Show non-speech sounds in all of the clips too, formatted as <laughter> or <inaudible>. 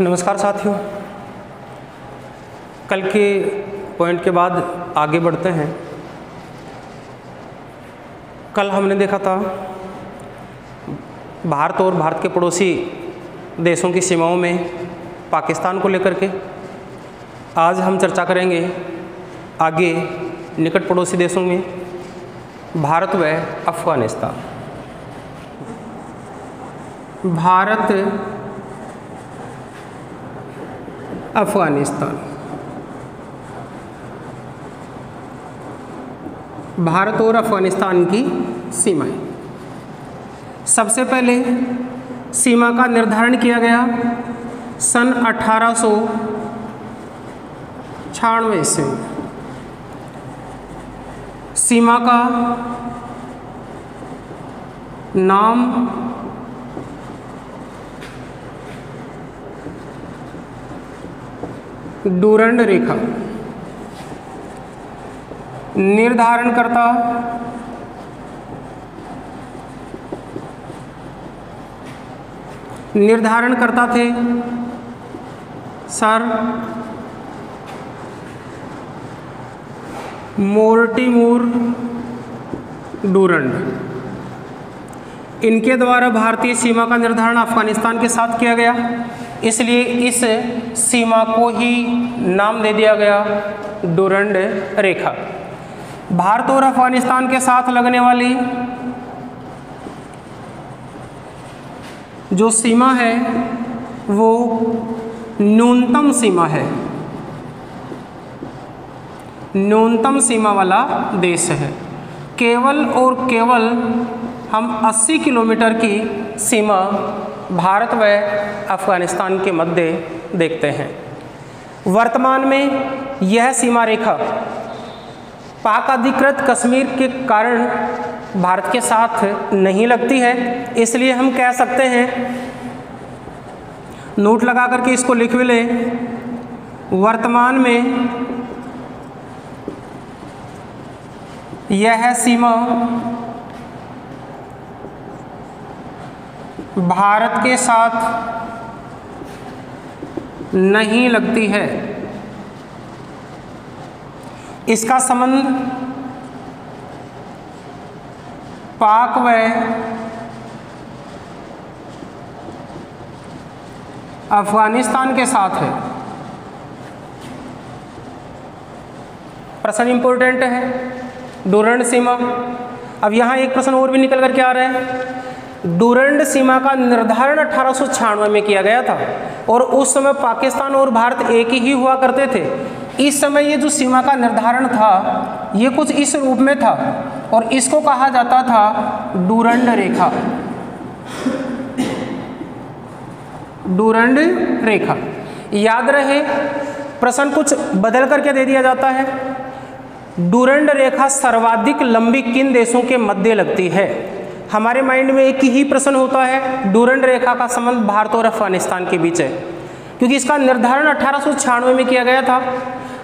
नमस्कार साथियों। कल के पॉइंट के बाद आगे बढ़ते हैं। कल हमने देखा था, भारत और भारत के पड़ोसी देशों की सीमाओं में पाकिस्तान को लेकर के। आज हम चर्चा करेंगे आगे निकट पड़ोसी देशों में भारत व अफ़गानिस्तान। भारत अफ़गानिस्तान। भारत और अफ़गानिस्तान की सीमाएँ सबसे पहले सीमा का निर्धारण किया गया सन अठारह सौ छियानवे ईस्वी में सीमा का नाम डूरंड रेखा। निर्धारण करता निर्धारण करता थे सर मोर्टिमूर डूरंड इनके द्वारा भारतीय सीमा का निर्धारण अफ़गानिस्तान के साथ किया गया। इसलिए इस सीमा को ही नाम दे दिया गया डूरंड रेखा। भारत और अफ़गानिस्तान के साथ लगने वाली जो सीमा है, वो न्यूनतम सीमा है। न्यूनतम सीमा वाला देश है। केवल और केवल हम 80 किलोमीटर की सीमा भारत व अफ़गानिस्तान के मध्य देखते हैं। वर्तमान में यह सीमा रेखा पाक अधिकृत कश्मीर के कारण भारत के साथ नहीं लगती है, इसलिए हम कह सकते हैं, नोट लगा करके इसको लिख भी लें, वर्तमान में यह सीमा भारत के साथ नहीं लगती है। इसका संबंध पाक व अफ़गानिस्तान के साथ है। प्रश्न इंपॉर्टेंट है डूरंड सीमा। अब यहाँ एक प्रश्न और भी निकल करके आ रहा है। डूरंड सीमा का निर्धारण अठारह सौ छियानवे में किया गया था और उस समय पाकिस्तान और भारत एक ही हुआ करते थे। इस समय ये जो सीमा का निर्धारण था, ये कुछ इस रूप में था और इसको कहा जाता था डूरंड रेखा। डूरंड रेखा। याद रहे, प्रश्न कुछ बदल करके दे दिया जाता है। डूरंड रेखा सर्वाधिक लंबी किन देशों के मध्य लगती है? हमारे माइंड में एक ही प्रश्न होता है, डूरंड रेखा का संबंध भारत और अफ़गानिस्तान के बीच है। क्योंकि इसका निर्धारण अठारह सौ छियानवे में किया गया था।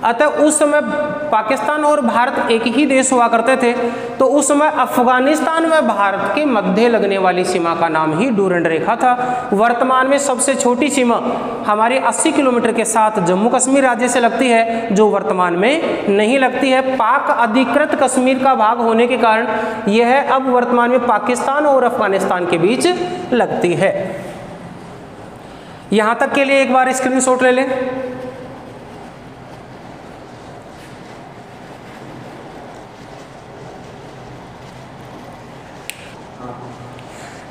अतः उस समय पाकिस्तान और भारत एक ही देश हुआ करते थे। तो उस समय अफ़गानिस्तान में भारत के मध्य लगने वाली सीमा का नाम ही डूरंड रेखा था। वर्तमान में सबसे छोटी सीमा हमारे 80 किलोमीटर के साथ जम्मू कश्मीर राज्य से लगती है, जो वर्तमान में नहीं लगती है। पाक अधिकृत कश्मीर का भाग होने के कारण यह अब वर्तमान में पाकिस्तान और अफ़गानिस्तान के बीच लगती है। यहाँ तक के लिए एक बार स्क्रीनशॉट ले लें।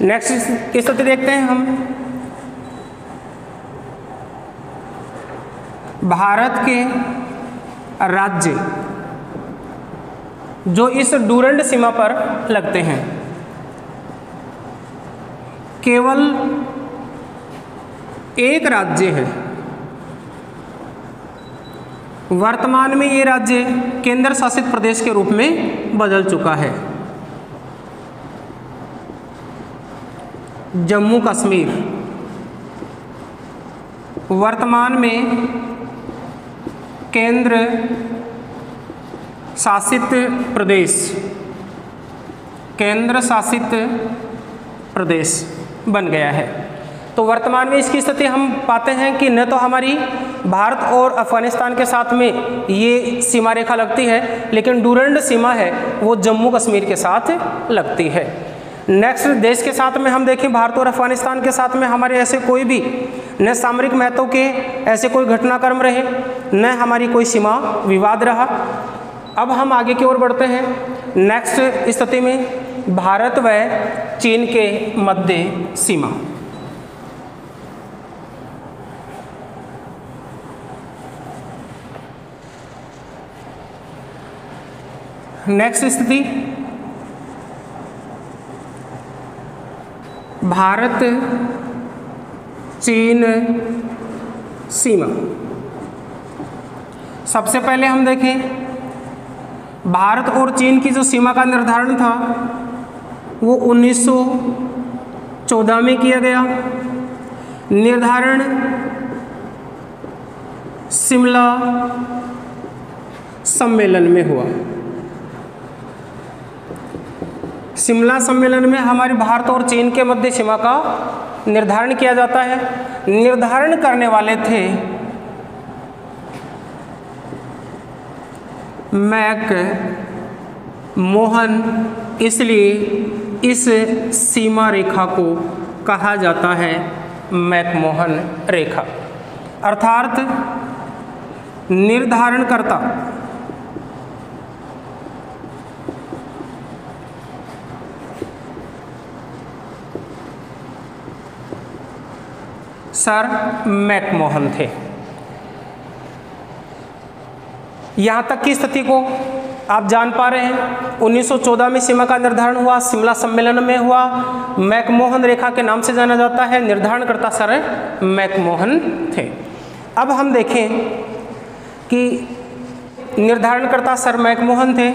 नेक्स्ट किस देखते हैं हम? भारत के राज्य जो इस डूरंड सीमा पर लगते हैं, केवल एक राज्य है। वर्तमान में ये राज्य केंद्र शासित प्रदेश के रूप में बदल चुका है। जम्मू कश्मीर। वर्तमान में केंद्र शासित प्रदेश। केंद्र शासित प्रदेश बन गया है। तो वर्तमान में इसकी स्थिति हम पाते हैं कि न तो हमारी भारत और अफ़गानिस्तान के साथ में ये सीमा रेखा लगती है, लेकिन डूरंड सीमा है, वो जम्मू कश्मीर के साथ लगती है। नेक्स्ट देश के साथ में हम देखें भारत और अफ़गानिस्तान के साथ में हमारे ऐसे कोई भी, न सामरिक महत्व के ऐसे कोई घटनाक्रम रहे, न हमारी कोई सीमा विवाद रहा। अब हम आगे की ओर बढ़ते हैं। नेक्स्ट स्थिति में भारत व चीन के मध्य सीमा। नेक्स्ट स्थिति भारत, चीन, सीमा। सबसे पहले हम देखें, भारत और चीन की जो सीमा का निर्धारण था, वो 1914 में किया गया। निर्धारण शिमला सम्मेलन में हुआ। शिमला सम्मेलन में हमारे भारत और चीन के मध्य सीमा का निर्धारण किया जाता है। निर्धारण करने वाले थे। मैक मोहन, इसलिए इस सीमा रेखा को कहा जाता है मैकमोहन रेखा। अर्थात निर्धारण सर, मैकमोहन थे। यहाँ तक की स्थिति को आप जान पा रहे हैं। 1914 में सीमा का निर्धारण हुआ, शिमला सम्मेलन में हुआ। मैकमोहन रेखा के नाम से जाना जाता है। निर्धारण करता सर मैकमोहन थे। अब हम देखें कि निर्धारण करता सर मैकमोहन थे।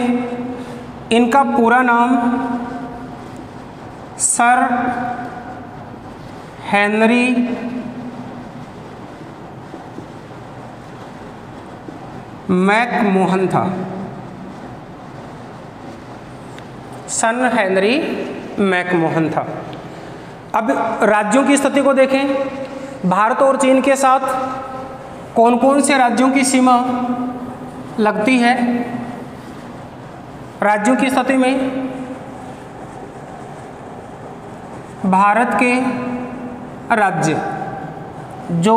इनका पूरा नाम सर हेनरी मैकमोहन था। सन हेनरी मैकमोहन था। अब राज्यों की स्थिति को देखें। भारत और चीन के साथ कौन कौन से राज्यों की सीमा लगती है? राज्यों की स्थिति में भारत के राज्य जो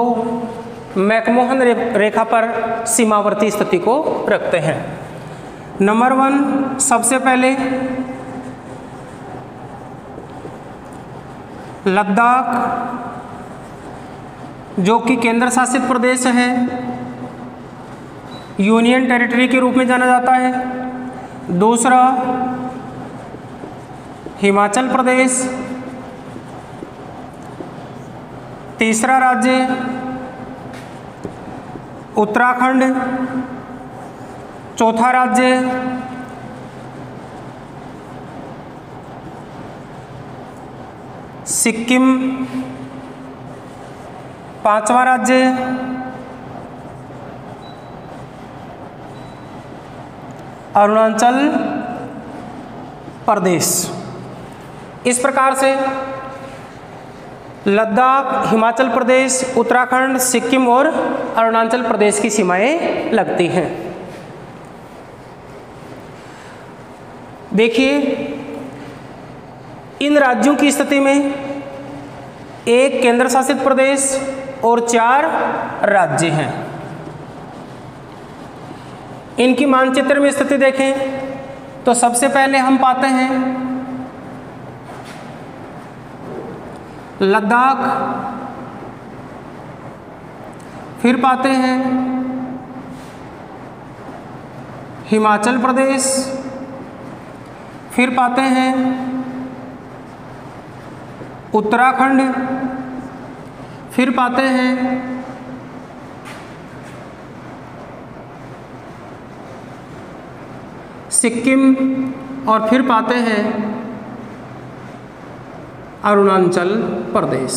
मैकमोहन रेखा पर सीमावर्ती स्थिति को रखते हैं। नंबर वन, सबसे पहले लद्दाख, जो कि केंद्र शासित प्रदेश है, यूनियन टेरिटरी के रूप में जाना जाता है। दूसरा, हिमाचल प्रदेश। तीसरा राज्य उत्तराखंड चौथा राज्य सिक्किम पांचवा राज्य अरुणाचल प्रदेश। इस प्रकार से लद्दाख, हिमाचल प्रदेश, उत्तराखंड, सिक्किम और अरुणाचल प्रदेश की सीमाएँ लगती हैं। देखिए, इन राज्यों की स्थिति में एक केंद्र शासित प्रदेश और चार राज्य हैं। इनकी मानचित्र में स्थिति देखें तो सबसे पहले हम पाते हैं लद्दाख। फिर पाते हैं हिमाचल प्रदेश। फिर पाते हैं उत्तराखंड। फिर पाते हैं सिक्किम और फिर पाते हैं अरुणाचल प्रदेश।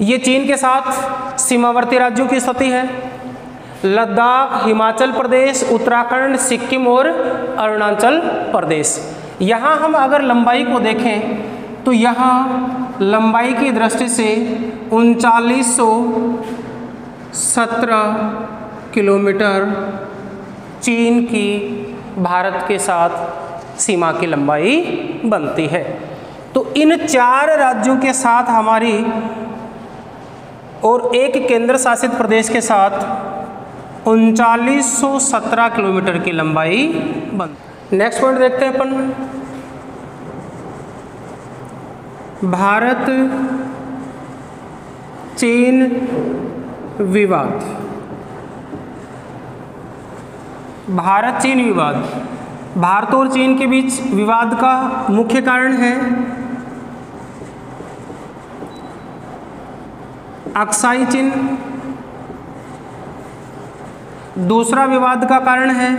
ये चीन के साथ सीमावर्ती राज्यों की स्थिति है। लद्दाख, हिमाचल प्रदेश, उत्तराखंड, सिक्किम और अरुणाचल प्रदेश। यहाँ हम अगर लंबाई को देखें तो यहाँ लंबाई की दृष्टि से उनचालीस सौ सत्रह किलोमीटर चीन की भारत के साथ सीमा की लंबाई बनती है। तो इन चार राज्यों के साथ हमारी और एक केंद्र शासित प्रदेश के साथ उनचालीस किलोमीटर की लंबाई बन, नेक्स्ट पॉइंट देखते हैं अपन। भारत, चीन विवाद। भारत, चीन विवाद। भारत और चीन के बीच विवाद का मुख्य कारण है। अक्साई चिन्ह। दूसरा विवाद का कारण है।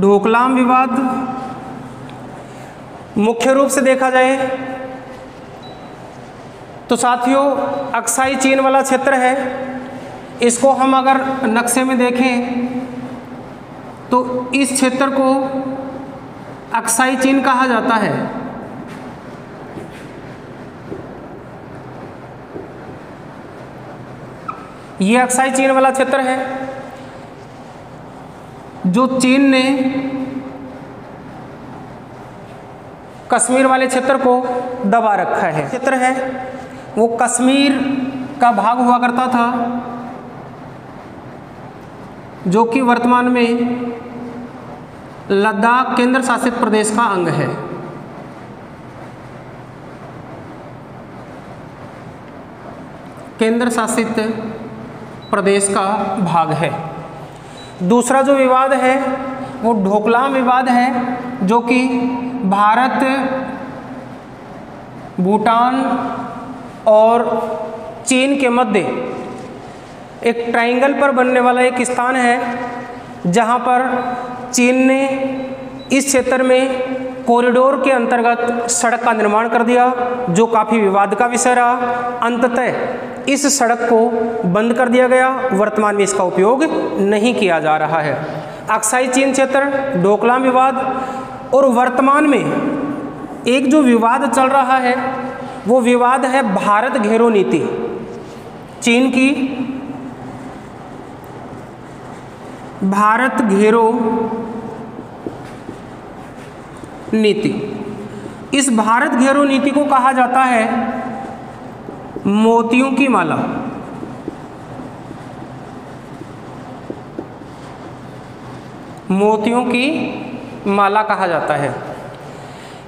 ढोकलाम विवाद। मुख्य रूप से देखा जाए तो साथियों, अक्साई चीन वाला क्षेत्र है। इसको हम अगर नक्शे में देखें तो इस क्षेत्र को अक्साई चीन कहा जाता है। ये अक्साई चीन वाला क्षेत्र है, जो चीन ने कश्मीर वाले क्षेत्र को दबा रखा है। क्षेत्र है। वो कश्मीर का भाग हुआ करता था, जो कि वर्तमान में लद्दाख केंद्र शासित प्रदेश का अंग है। केंद्र शासित प्रदेश का भाग है। दूसरा जो विवाद है, वो ढोकलाम विवाद है, जो कि भारत, भूटान और चीन के मध्य एक ट्रायंगल पर बनने वाला एक स्थान है, जहाँ पर चीन ने इस क्षेत्र में कॉरिडोर के अंतर्गत सड़क का निर्माण कर दिया, जो काफ़ी विवाद का विषय रहा। अंततः इस सड़क को बंद कर दिया गया। वर्तमान में इसका उपयोग नहीं किया जा रहा है। अक्साई चीन क्षेत्र, डोकलाम विवाद, और वर्तमान में एक जो विवाद चल रहा है वो विवाद है भारत घेरो नीति। चीन की भारत घेरो नीति। इस भारत घेरो नीति को कहा जाता है मोतियों की माला। मोतियों की माला कहा जाता है।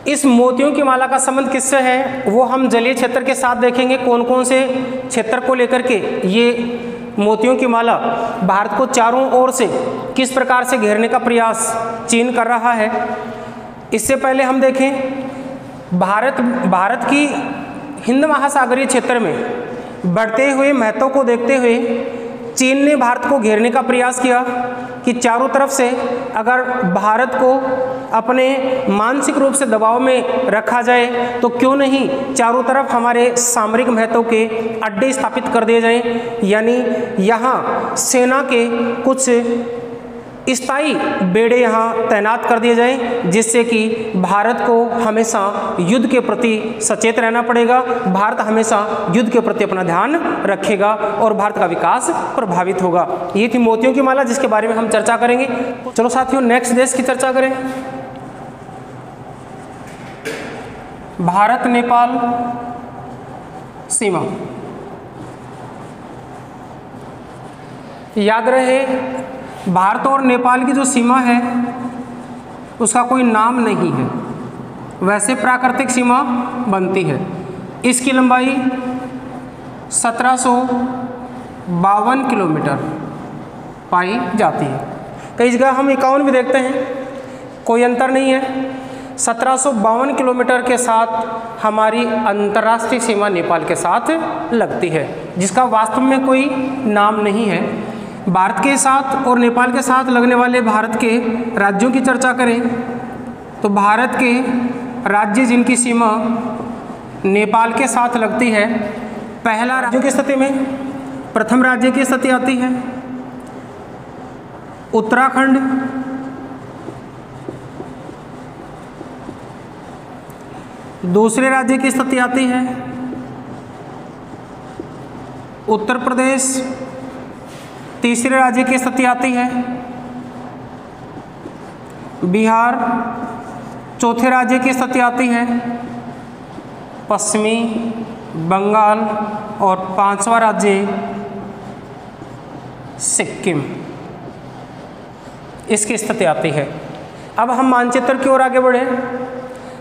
इस मोतियों की माला का संबंध किससे है? वो हम जलीय क्षेत्र के साथ देखेंगे कौन कौन से क्षेत्र को लेकर के ये मोतियों की माला भारत को चारों ओर से किस प्रकार से घेरने का प्रयास चीन कर रहा है। इससे पहले हम देखें, भारत भारत की हिंद महासागरीय क्षेत्र में बढ़ते हुए महत्व को देखते हुए चीन ने भारत को घेरने का प्रयास किया। कि चारों तरफ़ से अगर भारत को अपने मानसिक रूप से दबाव में रखा जाए तो क्यों नहीं चारों तरफ़ हमारे सामरिक महत्व के अड्डे स्थापित कर दिए जाएँ? यानी यहाँ सेना के कुछ स्थायी बेड़े यहाँ तैनात कर दिए जाएँ, जिससे कि भारत को हमेशा युद्ध के प्रति सचेत रहना पड़ेगा। भारत हमेशा युद्ध के प्रति अपना ध्यान रखेगा और भारत का विकास प्रभावित होगा। ये थी मोतियों की माला, जिसके बारे में हम चर्चा करेंगे। चलो साथियों नेक्स्ट देश की चर्चा करें। भारत, नेपाल, सीमा। याद रहे भारत और नेपाल की जो सीमा है, उसका कोई नाम नहीं है। वैसे प्राकृतिक सीमा बनती है। इसकी लंबाई सत्रह बावन किलोमीटर पाई जाती है। कई जगह हम इक्यावन भी देखते हैं। कोई अंतर नहीं है। सत्रह सौ बावन किलोमीटर के साथ हमारी अंतर्राष्ट्रीय सीमा नेपाल के साथ लगती है, जिसका वास्तव में कोई नाम नहीं है। भारत के साथ और नेपाल के साथ लगने वाले भारत के राज्यों की चर्चा करें। तो भारत के राज्य जिनकी सीमा नेपाल के साथ लगती है, पहला राज्यों की स्थिति में प्रथम राज्य की स्थिति आती है। उत्तराखंड दूसरे राज्य की स्थिति आती है। उत्तर प्रदेश तीसरे राज्य की स्थिति आती है। बिहार चौथे राज्य की स्थिति आती है। पश्चिमी बंगाल और पांचवा राज्य सिक्किम। इसकी स्थिति आती है। अब हम मानचित्र की ओर आगे बढ़े।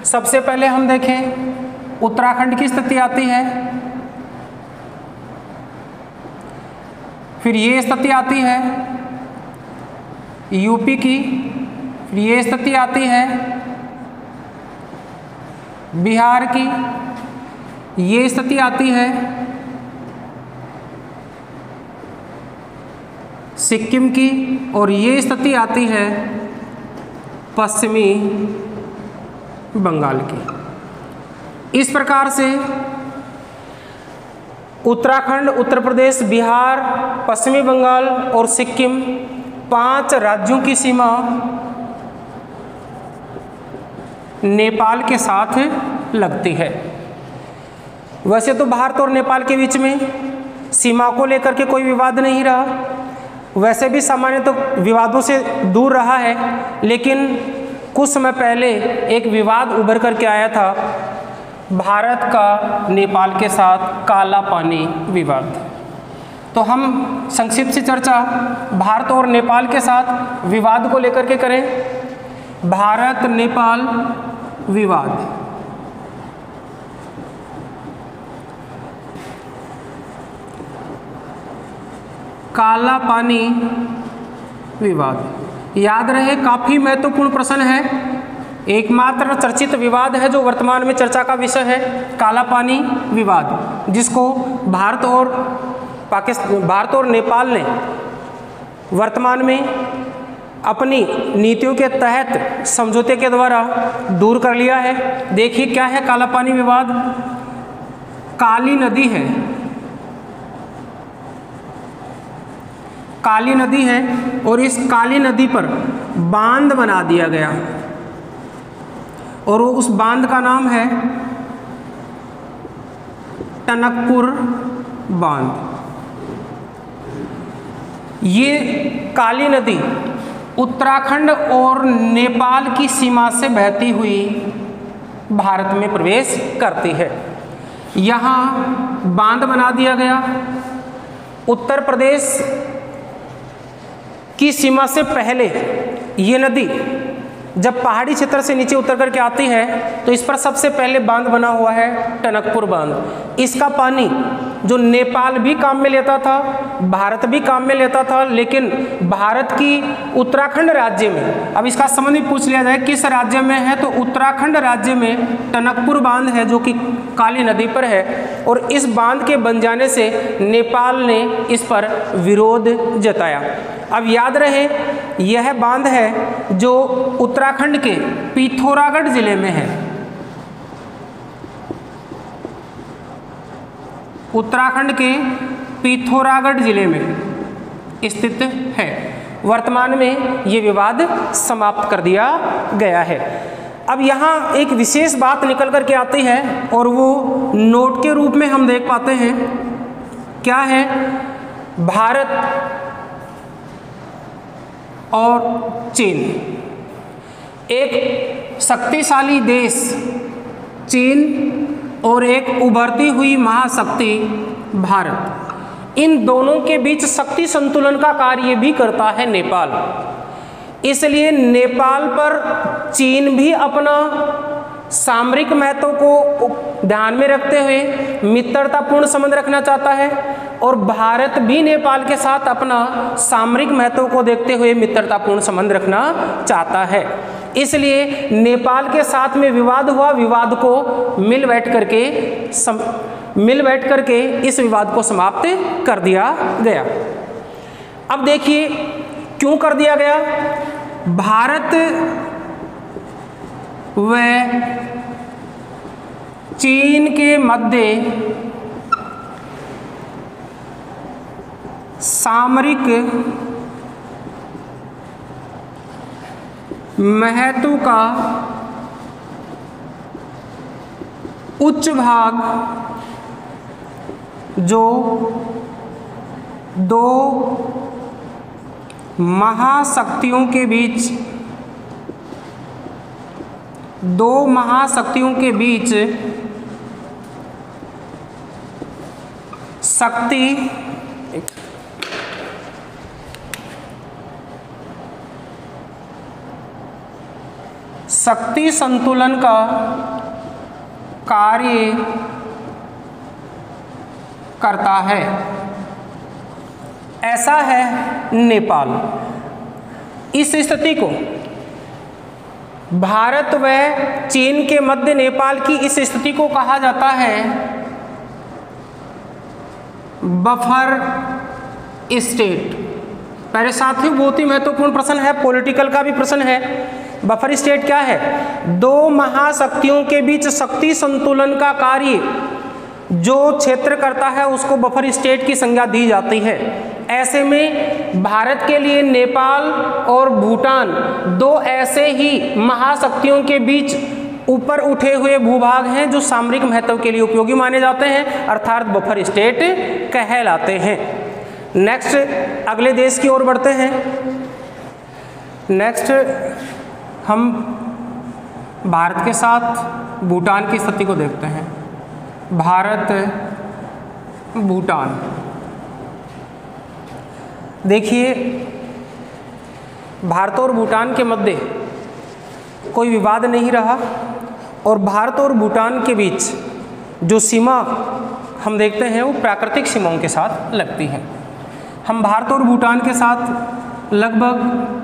सबसे पहले हम देखें, उत्तराखंड की स्थिति आती है। फिर ये स्थिति आती है यूपी की, फिर ये स्थिति आती है बिहार की, ये स्थिति आती है सिक्किम की और ये स्थिति आती है पश्चिमी बंगाल की। इस प्रकार से उत्तराखंड, उत्तर प्रदेश, बिहार, पश्चिमी बंगाल और सिक्किम पाँच राज्यों की सीमा नेपाल के साथ लगती है। वैसे तो भारत और नेपाल के बीच में सीमा को लेकर के कोई विवाद नहीं रहा। वैसे भी सामान्य तो विवादों से दूर रहा है, लेकिन कुछ समय पहले एक विवाद उभर करके आया था। भारत का नेपाल के साथ काला पानी विवाद। तो हम संक्षिप्त से चर्चा, भारत और नेपाल के साथ विवाद को लेकर के करें। भारत, नेपाल विवाद। काला पानी विवाद। याद रहे, काफ़ी महत्वपूर्ण प्रश्न है। एकमात्र चर्चित विवाद है जो वर्तमान में चर्चा का विषय है काला पानी विवाद, जिसको भारत और पाकिस्तान भारत और नेपाल ने वर्तमान में अपनी नीतियों के तहत समझौते के द्वारा दूर कर लिया है। देखिए क्या है काला पानी विवाद। काली नदी है। काली नदी है और इस काली नदी पर बाँध बना दिया गया। और उस बाँध का नाम है टनकपुर बाँध। ये काली नदी उत्तराखंड और नेपाल की सीमा से बहती हुई भारत में प्रवेश करती है। यहाँ बाँध बना दिया गया। उत्तर प्रदेश की सीमा से पहले ये नदी जब पहाड़ी क्षेत्र से नीचे उतर करके आती है तो इस पर सबसे पहले बाँध बना हुआ है टनकपुर बाँध। इसका पानी जो नेपाल भी काम में लेता था, भारत भी काम में लेता था, लेकिन भारत की उत्तराखंड राज्य में, अब इसका संबंध भी पूछ लिया जाए, किस राज्य में है तो उत्तराखंड राज्य में टनकपुर बाँध है, जो कि काली नदी पर है, और इस बाँध के बन जाने से नेपाल ने इस पर विरोध जताया। अब याद रहे यह बाँध है जो उत्तराखंड के पिथौरागढ़ ज़िले में है। उत्तराखंड के पिथौरागढ़ ज़िले में स्थित है। वर्तमान में ये विवाद समाप्त कर दिया गया है। अब यहाँ एक विशेष बात निकल कर के आती है और वो नोट के रूप में हम देख पाते हैं। क्या है? भारत और चीन। एक शक्तिशाली देश, चीन, और एक उभरती हुई महाशक्ति, भारत। इन दोनों के बीच शक्ति संतुलन का कार्य भी करता है नेपाल। इसलिए नेपाल पर चीन भी अपना सामरिक महत्व को ध्यान में रखते हुए मित्रतापूर्ण संबंध रखना चाहता है और भारत भी नेपाल के साथ अपना सामरिक महत्व को देखते हुए मित्रतापूर्ण संबंध रखना चाहता है। इसलिए नेपाल के साथ में विवाद हुआ विवाद को मिल बैठ करके सम, मिल बैठ करके इस विवाद को समाप्त कर दिया गया। अब देखिए क्यों कर दिया गया? भारत व चीन के मध्य सामरिक महत्व का उच्च भाग जो दो महाशक्तियों के बीच, दो महाशक्तियों के बीच शक्ति। शक्ति संतुलन का कार्य करता है। ऐसा है नेपाल। इस स्थिति को भारत व चीन के मध्य नेपाल की इस स्थिति को कहा जाता है बफर स्टेट। पहले साथियों बहुत ही महत्वपूर्ण प्रश्न है पॉलिटिकल का भी प्रश्न है। बफर स्टेट क्या है? दो महाशक्तियों के बीच शक्ति संतुलन का कार्य जो क्षेत्र करता है, उसको बफर स्टेट की संज्ञा दी जाती है। ऐसे में भारत के लिए नेपाल और भूटान दो ऐसे ही महाशक्तियों के बीच ऊपर उठे हुए भूभाग हैं जो सामरिक महत्व के लिए उपयोगी माने जाते हैं, अर्थात बफर स्टेट कहलाते हैं। नेक्स्ट अगले देश की ओर बढ़ते हैं। नेक्स्ट हम भारत के साथ भूटान की स्थिति को देखते हैं। भारत, भूटान। देखिए, भारत और भूटान के मध्य कोई विवाद नहीं रहा। और भारत और भूटान के बीच जो सीमा हम देखते हैं, वो प्राकृतिक सीमाओं के साथ लगती है। हम भारत और भूटान के साथ लगभग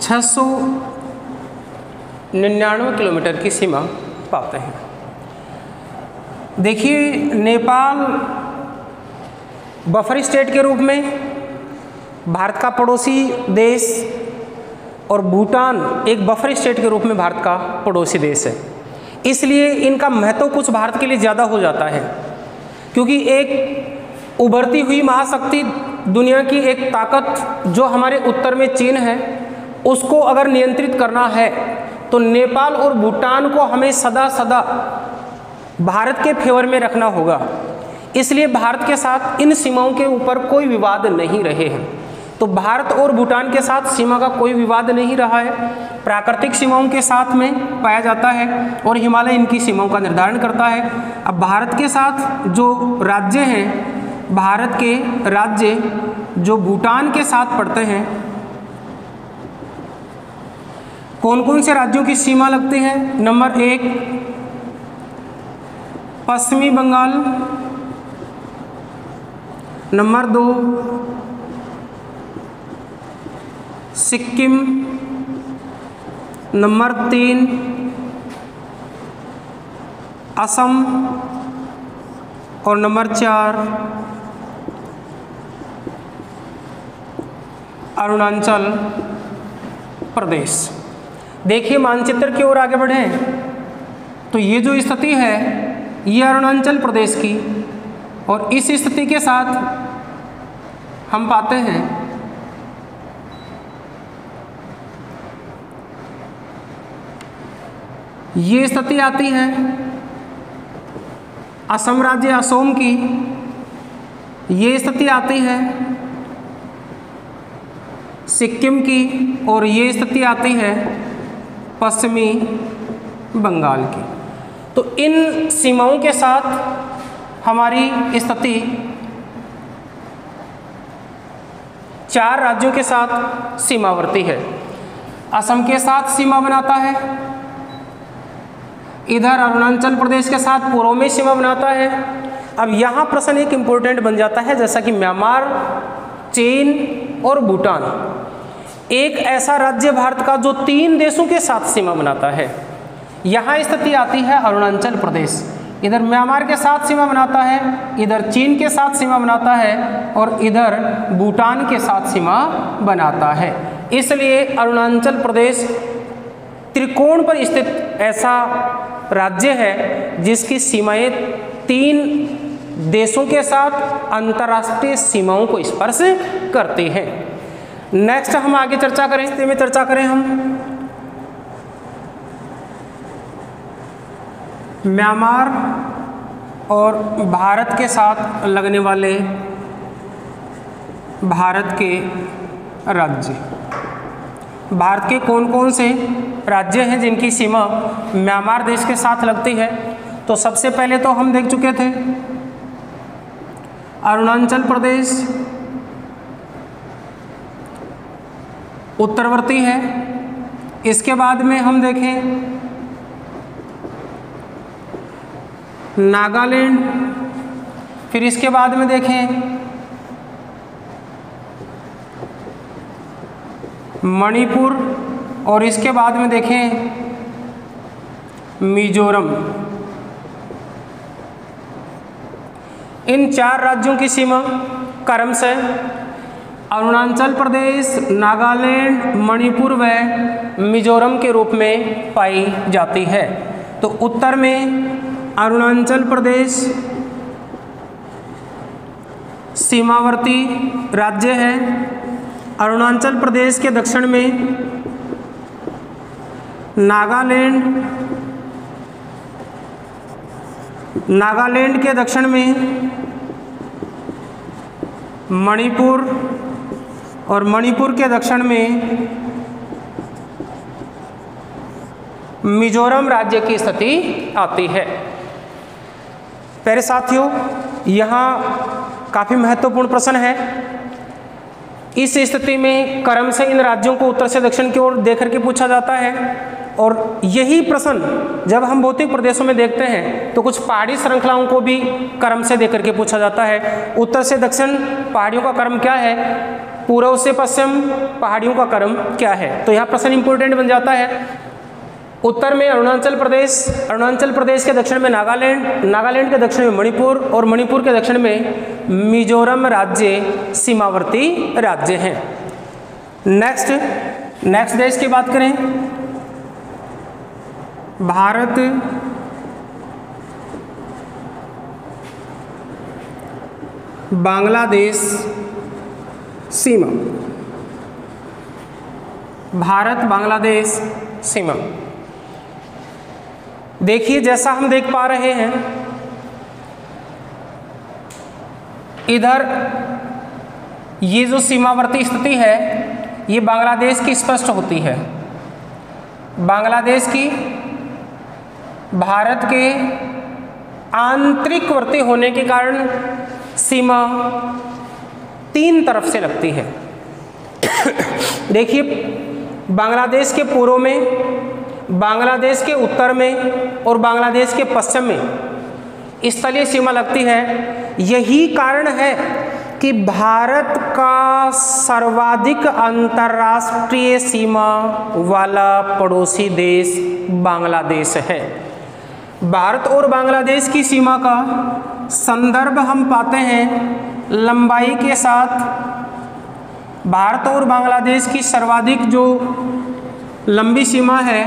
छः सौ निन्यानवे किलोमीटर की सीमा पाते हैं। देखिए, नेपाल बफर स्टेट के रूप में भारत का पड़ोसी देश और भूटान एक बफर स्टेट के रूप में भारत का पड़ोसी देश है। इसलिए इनका महत्व कुछ भारत के लिए ज़्यादा हो जाता है, क्योंकि एक उभरती हुई महाशक्ति दुनिया की एक ताकत जो हमारे उत्तर में चीन है, उसको अगर नियंत्रित करना है तो नेपाल और भूटान को हमें सदा सदा भारत के फेवर में रखना होगा। इसलिए भारत के साथ इन सीमाओं के ऊपर कोई विवाद नहीं रहे हैं। तो भारत और भूटान के साथ सीमा का कोई विवाद नहीं रहा है। प्राकृतिक सीमाओं के साथ में पाया जाता है और हिमालय इनकी सीमाओं का निर्धारण करता है। अब भारत के साथ जो राज्य हैं, भारत के राज्य जो भूटान के साथ पड़ते हैं कौन कौन से राज्यों की सीमा लगती है? नंबर एक, पश्चिमी बंगाल। नंबर दो सिक्किम, नंबर तीन, असम, और नंबर चार, अरुणाचल प्रदेश। देखिए मानचित्र की ओर आगे बढ़ें। तो ये जो स्थिति है, ये अरुणाचल प्रदेश की, और इस स्थिति के साथ हम पाते हैं ये स्थिति आती है। असम राज्य असोम की, ये स्थिति आती है। सिक्किम की और ये स्थिति आती है पश्चिमी बंगाल की। तो इन सीमाओं के साथ हमारी स्थिति चार राज्यों के साथ सीमावर्ती है। असम के साथ सीमा बनाता है। इधर अरुणाचल प्रदेश के साथ पूर्व में सीमा बनाता है। अब यहाँ प्रश्न एक इम्पोर्टेंट बन जाता है, जैसा कि म्यांमार, चीन और भूटान। एक ऐसा राज्य भारत का जो तीन देशों के साथ सीमा बनाता है। यहाँ स्थिति आती है अरुणाचल प्रदेश। इधर म्यांमार के साथ सीमा बनाता है, इधर चीन के साथ सीमा बनाता है और इधर भूटान के साथ सीमा बनाता है। इसलिए अरुणाचल प्रदेश त्रिकोण पर स्थित ऐसा राज्य है जिसकी सीमाएँ तीन देशों के साथ अंतर्राष्ट्रीय सीमाओं को स्पर्श करते हैं। नेक्स्ट हम आगे चर्चा करें। इस में चर्चा करें हम। म्यांमार और भारत के साथ लगने वाले भारत के राज्य। भारत के कौन कौन से राज्य हैं जिनकी सीमा म्यांमार देश के साथ लगती है? तो सबसे पहले तो हम देख चुके थे अरुणाचल प्रदेश, उत्तरवर्ती है। इसके बाद में हम देखें नागालैंड, फिर इसके बाद में देखें मणिपुर और इसके बाद में देखें मिजोरम। इन चार राज्यों की सीमा क्रम से अरुणाचल प्रदेश, नागालैंड, मणिपुर व मिजोरम के रूप में पाई जाती है। तो उत्तर में अरुणाचल प्रदेश सीमावर्ती राज्य है। अरुणाचल प्रदेश के दक्षिण में नागालैंड नागालैंड के दक्षिण में मणिपुर और मणिपुर के दक्षिण में मिजोरम राज्य की स्थिति आती है। प्यारे साथियों, यहाँ काफ़ी महत्वपूर्ण प्रश्न है। इस स्थिति में क्रम से इन राज्यों को उत्तर से दक्षिण की ओर देख करके पूछा जाता है। और यही प्रश्न जब हम भौतिक प्रदेशों में देखते हैं तो कुछ पहाड़ी श्रृंखलाओं को भी क्रम से देख करके पूछा जाता है। उत्तर से दक्षिण पहाड़ियों का क्रम क्या है? पूर्व से पश्चिम पहाड़ियों का क्रम क्या है? तो यह प्रश्न इंपॉर्टेंट बन जाता है। उत्तर में अरुणाचल प्रदेश अरुणाचल प्रदेश के दक्षिण में नागालैंड नागालैंड के दक्षिण में मणिपुर और मणिपुर के दक्षिण में मिजोरम राज्य सीमावर्ती राज्य हैं। नेक्स्ट नेक्स्ट देश की बात करें। भारत, बांग्लादेश, सीमा। भारत, बांग्लादेश, सीमा। देखिए जैसा हम देख पा रहे हैं, इधर ये जो सीमावर्ती स्थिति है, ये बांग्लादेश की स्पष्ट होती है। बांग्लादेश की भारत के आंतरिक वर्ती होने के कारण सीमा तीन तरफ़ से लगती है। <coughs> देखिए, बांग्लादेश के पूर्व में बांग्लादेश के उत्तर में और बांग्लादेश के पश्चिम में स्थलीय सीमा लगती है। यही कारण है कि भारत का सर्वाधिक अंतर्राष्ट्रीय सीमा वाला पड़ोसी देश बांग्लादेश है। भारत और बांग्लादेश की सीमा का संदर्भ हम पाते हैं लंबाई के साथ। भारत और बांग्लादेश की सर्वाधिक जो लंबी सीमा है।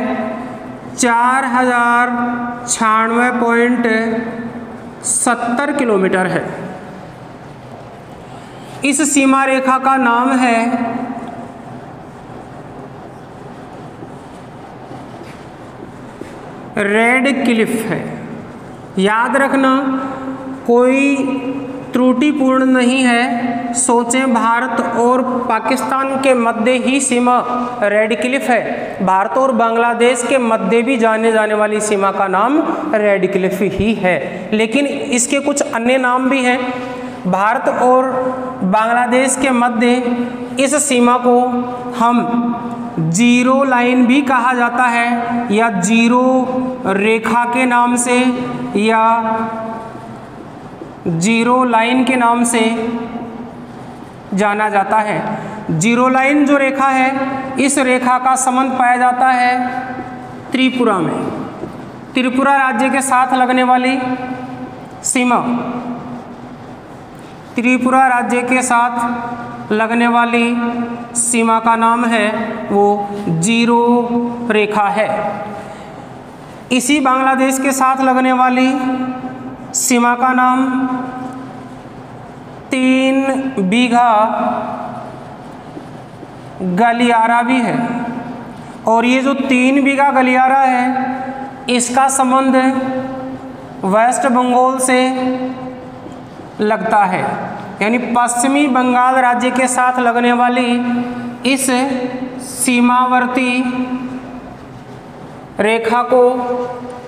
चार हज़ार छियानवे पॉइंट सत्तर किलोमीटर है। इस सीमा रेखा का नाम है रेड क्लिफ है। याद रखना, कोई त्रुटिपूर्ण नहीं है। सोचें, भारत और पाकिस्तान के मध्य ही सीमा रेड क्लिफ है। भारत और बांग्लादेश के मध्य भी जाने जाने वाली सीमा का नाम रेड क्लिफ ही है। लेकिन इसके कुछ अन्य नाम भी हैं। भारत और बांग्लादेश के मध्य इस सीमा को हम ज़ीरो लाइन भी कहा जाता है, या ज़ीरो रेखा के नाम से, या ज़ीरो लाइन के नाम से जाना जाता है। ज़ीरो लाइन जो रेखा है, इस रेखा का संबंध पाया जाता है त्रिपुरा में। त्रिपुरा राज्य के साथ लगने वाली सीमा। त्रिपुरा राज्य के साथ लगने वाली सीमा का नाम है, वो ज़ीरो रेखा है। इसी बांग्लादेश के साथ लगने वाली सीमा का नाम तीन बीघा गलियारा भी है। और ये जो तीन बीघा गलियारा है, इसका संबंध वेस्ट बंगाल से लगता है। यानी पश्चिमी बंगाल राज्य के साथ लगने वाली इस सीमावर्ती रेखा को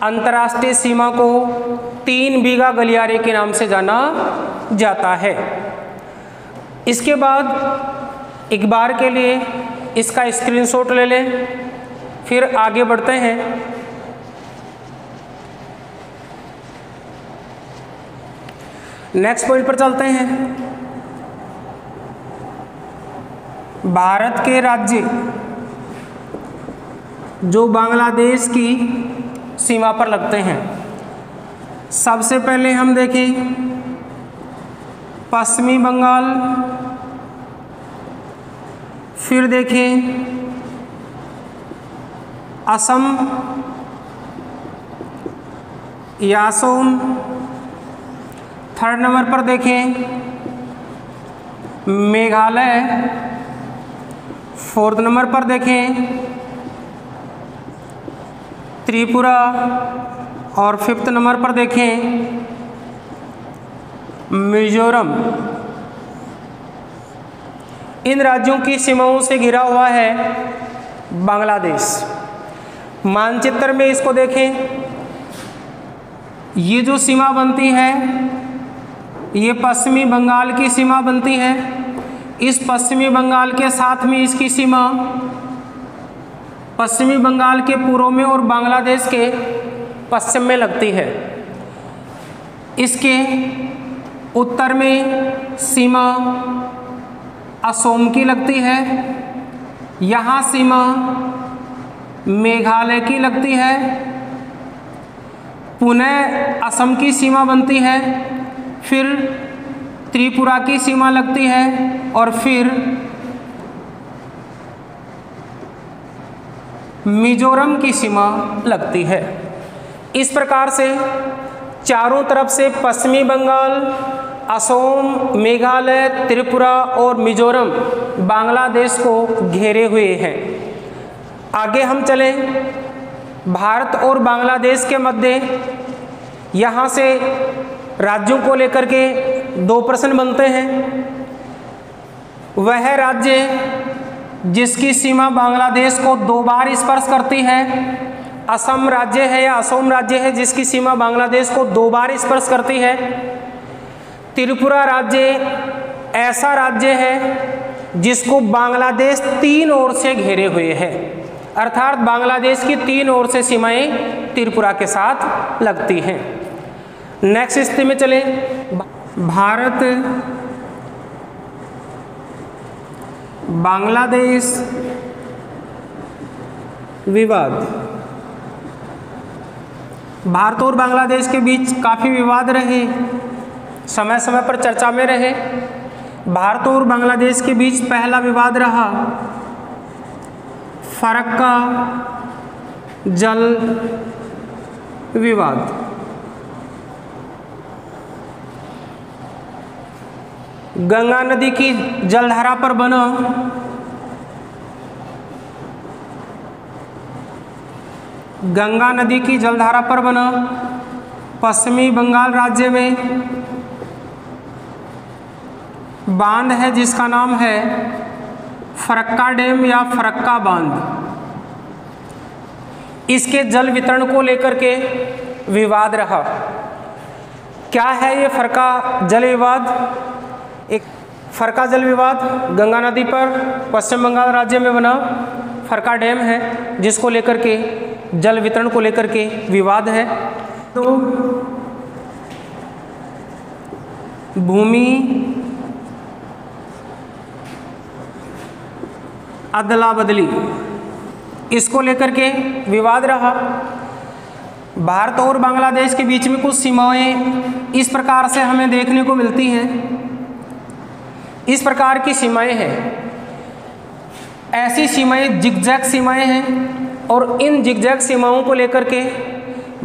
अंतर्राष्ट्रीय सीमा को तीन बीघा गलियारे के नाम से जाना जाता है। इसके बाद एक बार के लिए इसका स्क्रीनशॉट ले लें, फिर आगे बढ़ते हैं। नेक्स्ट पॉइंट पर चलते हैं। भारत के राज्य, जो बांग्लादेश की सीमा पर लगते हैं। सबसे पहले हम देखें, पश्चिमी बंगाल, फिर देखें, असम यासोम थर्ड नंबर पर देखें, मेघालय, फोर्थ नंबर पर देखें त्रिपुरा और फिफ्थ नंबर पर देखें, मिजोरम। इन राज्यों की सीमाओं से घिरा हुआ है बांग्लादेश। मानचित्र में इसको देखें, ये जो सीमा बनती है, ये पश्चिमी बंगाल की सीमा बनती है। इस पश्चिमी बंगाल के साथ में इसकी सीमा पश्चिमी बंगाल के पूर्व में और बांग्लादेश के पश्चिम में लगती है। इसके उत्तर में सीमा असोम की लगती है। यहाँ सीमा मेघालय की लगती है। पुणे असम की सीमा बनती है। फिर त्रिपुरा की सीमा लगती है और फिर मिजोरम की सीमा लगती है। इस प्रकार से चारों तरफ़ से पश्चिमी बंगाल, असोम, मेघालय, त्रिपुरा और मिजोरम बांग्लादेश को घेरे हुए हैं। आगे हम चलें। भारत और बांग्लादेश के मध्य यहाँ से राज्यों को लेकर के दो प्रश्न बनते हैं। वह राज्य जिसकी सीमा बांग्लादेश को दो बार स्पर्श करती है। असम राज्य है या असोम राज्य है, जिसकी सीमा बांग्लादेश को दो बार स्पर्श करती है। त्रिपुरा राज्य ऐसा राज्य है, जिसको बांग्लादेश तीन ओर से घेरे हुए है। अर्थात बांग्लादेश की तीन ओर से सीमाएँ त्रिपुरा के साथ लगती हैं। नेक्स्ट स्थिति में चलें। भारत बांग्लादेश विवाद। भारत और बांग्लादेश के बीच काफ़ी विवाद रहे समय समय पर चर्चा में रहे। भारत और बांग्लादेश के बीच पहला विवाद रहा। फरक्का जल विवाद। गंगा नदी की जलधारा पर बना। गंगा नदी की जलधारा पर बना। पश्चिमी बंगाल राज्य में बाँध है जिसका नाम है फरक्का डैम या फरक्का बाँध। इसके जल वितरण को लेकर के विवाद रहा। क्या है ये फरका जल विवाद? एक फरका जल विवाद गंगा नदी पर पश्चिम बंगाल राज्य में बना फरका डैम है, जिसको लेकर के, जल वितरण को लेकर के विवाद है। तो भूमि अदला बदली इसको लेकर के विवाद रहा। भारत और बांग्लादेश के बीच में कुछ सीमाएँ इस प्रकार से हमें देखने को मिलती हैं। इस प्रकार की सीमाएँ हैं। ऐसी सीमाएँ जिगजैग सीमाएँ हैं और इन जिगजैग सीमाओं को लेकर के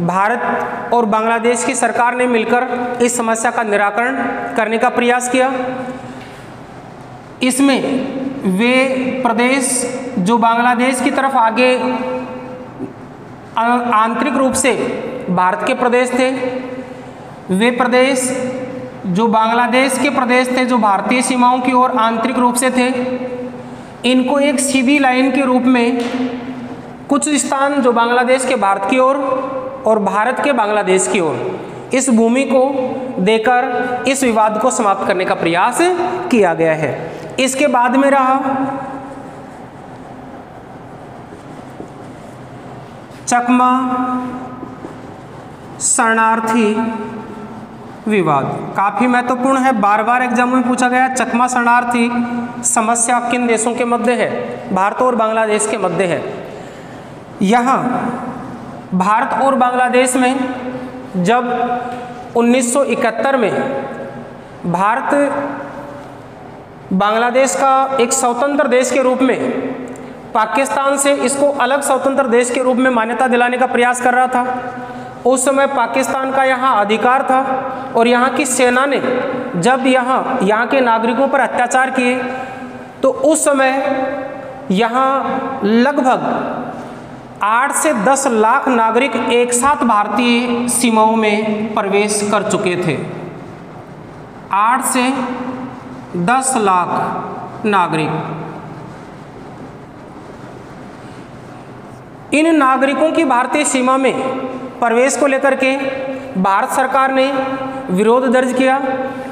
भारत और बांग्लादेश की सरकार ने मिलकर इस समस्या का निराकरण करने का प्रयास किया। इसमें वे प्रदेश जो बांग्लादेश की तरफ़ आगे आंतरिक रूप से भारत के प्रदेश थे, वे प्रदेश जो बांग्लादेश के प्रदेश थे जो भारतीय सीमाओं की ओर आंतरिक रूप से थे इनको एक सीधी लाइन के रूप में कुछ स्थान जो बांग्लादेश के भारत की ओर और, और भारत के बांग्लादेश की ओर इस भूमि को देकर इस विवाद को समाप्त करने का प्रयास किया गया है। इसके बाद में रहा चकमा शरणार्थी विवाद। काफ़ी महत्वपूर्ण है। बार बार एग्ज़ाम में पूछा गया चकमा शरणार्थी समस्या किन देशों के मध्य है? भारत और बांग्लादेश के मध्य है। यहाँ, भारत और बांग्लादेश में जब 1971 में भारत बांग्लादेश का एक स्वतंत्र देश के रूप में, पाकिस्तान से इसको अलग स्वतंत्र देश के रूप में मान्यता दिलाने का प्रयास कर रहा था उस समय पाकिस्तान का यहाँ अधिकार था और यहाँ की सेना ने जब यहाँ यहाँ के नागरिकों पर अत्याचार किए तो उस समय यहाँ लगभग आठ से दस लाख नागरिक एक साथ भारतीय सीमाओं में प्रवेश कर चुके थे। आठ से दस लाख नागरिक। इन नागरिकों की भारतीय सीमा में प्रवेश को लेकर के भारत सरकार ने विरोध दर्ज किया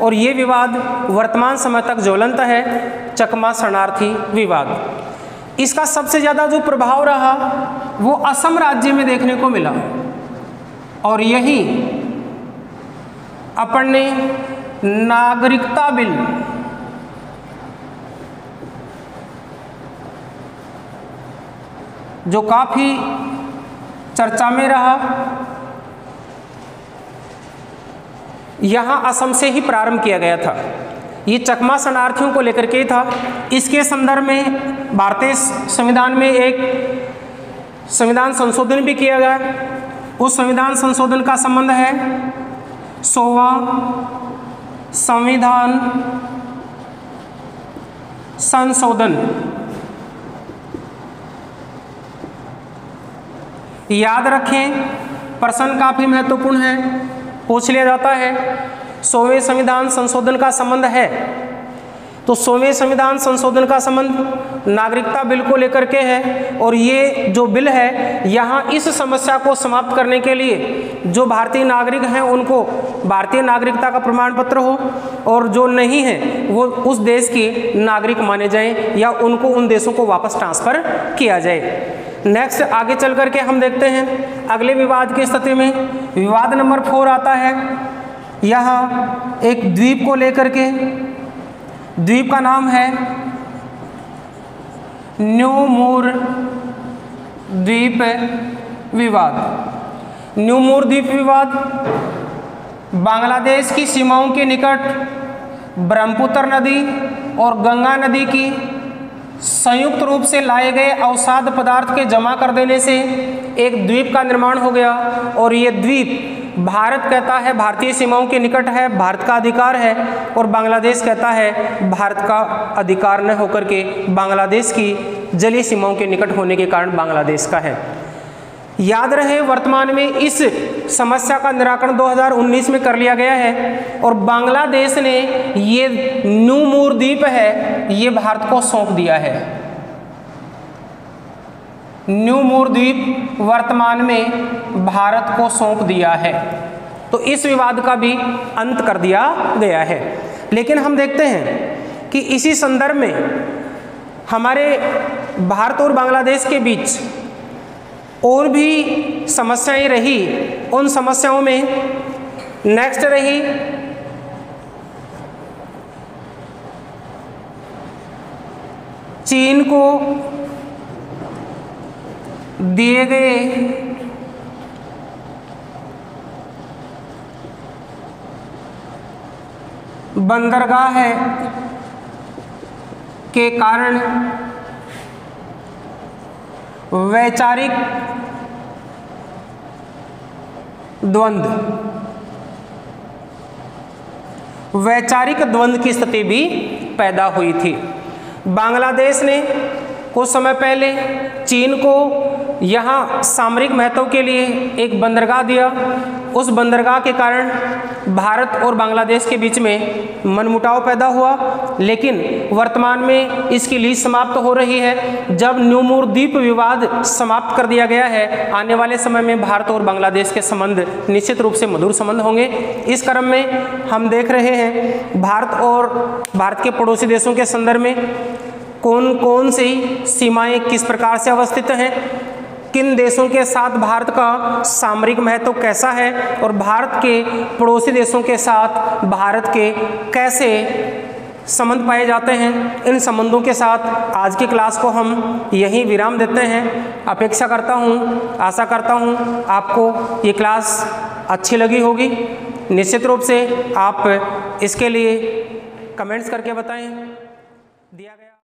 और ये विवाद वर्तमान समय तक ज्वलंत है, चकमा शरणार्थी विवाद। इसका सबसे ज़्यादा जो प्रभाव रहा, वो असम राज्य में देखने को मिला। और यही अपन ने नागरिकता बिल, जो काफ़ी चर्चा में रहा। यहाँ असम से ही प्रारंभ किया गया था। ये चकमा शरणार्थियों को लेकर के था। इसके संदर्भ में भारतीय संविधान में एक संविधान संशोधन भी किया गया। उस संविधान संशोधन का संबंध है सोवा संविधान संशोधन। याद रखें, प्रश्न काफ़ी महत्वपूर्ण है, पूछ लिया जाता है। सोवें संविधान संशोधन का संबंध है। तो सोवें संविधान संशोधन का संबंध नागरिकता बिल को लेकर के है, और ये जो बिल है, यहाँ इस समस्या को समाप्त करने के लिए जो भारतीय नागरिक हैं, उनको भारतीय नागरिकता का प्रमाण पत्र हो, और जो नहीं है, वो उस देश के नागरिक माने जाएँ, या उनको उन देशों को वापस ट्रांसफ़र किया जाए। नेक्स्ट आगे चल करके हम देखते हैं। अगले विवाद की स्थिति में विवाद नंबर फोर आता है। यहाँ एक द्वीप को लेकर के, द्वीप का नाम है न्यू मूर द्वीप विवाद। न्यू मूर द्वीप विवाद बांग्लादेश की सीमाओं के निकट ब्रह्मपुत्र नदी और गंगा नदी की संयुक्त रूप से लाए गए अवसाद पदार्थ के जमा कर देने से एक द्वीप का निर्माण हो गया और ये द्वीप भारत कहता है भारतीय सीमाओं के निकट है, भारत का अधिकार है और बांग्लादेश कहता है भारत का अधिकार न होकर के बांग्लादेश की जलीय सीमाओं के निकट होने के कारण बांग्लादेश का है। याद रहे, वर्तमान में इस समस्या का निराकरण 2019 में कर लिया गया है। और बांग्लादेश ने ये नूमूर द्वीप है, ये भारत को सौंप दिया है। न्यूमूर द्वीप वर्तमान में भारत को सौंप दिया है। तो इस विवाद का भी अंत कर दिया गया है। लेकिन हम देखते हैं कि इसी संदर्भ में हमारे भारत और बांग्लादेश के बीच और भी समस्याएँ रही, उन समस्याओं में नेक्स्ट रही। चीन को दिए गए बंदरगाह है के कारण वैचारिक द्वंद्व वैचारिक द्वंद की स्थिति भी पैदा हुई थी। बांग्लादेश ने कुछ समय पहले चीन को यहाँ सामरिक महत्व के लिए एक बंदरगाह दिया। उस बंदरगाह के कारण भारत और बांग्लादेश के बीच में मनमुटाव पैदा हुआ, लेकिन वर्तमान में इसकी लीज समाप्त हो रही है। जब न्यूमूर द्वीप विवाद समाप्त कर दिया गया है, आने वाले समय में भारत और बांग्लादेश के संबंध निश्चित रूप से मधुर संबंध होंगे। इस क्रम में हम देख रहे हैं, भारत और भारत के पड़ोसी देशों के संदर्भ में कौन कौन सी सीमाएँ किस प्रकार से अवस्थित हैं किन देशों के साथ भारत का सामरिक महत्व कैसा है और भारत के पड़ोसी देशों के साथ भारत के कैसे संबंध पाए जाते हैं? इन संबंधों के साथ आज की क्लास को हम यहीं विराम देते हैं। अपेक्षा करता हूँ, आशा करता हूँ आपको ये क्लास अच्छी लगी होगी। निश्चित रूप से आप इसके लिए कमेंट्स करके बताएँ। दिया गया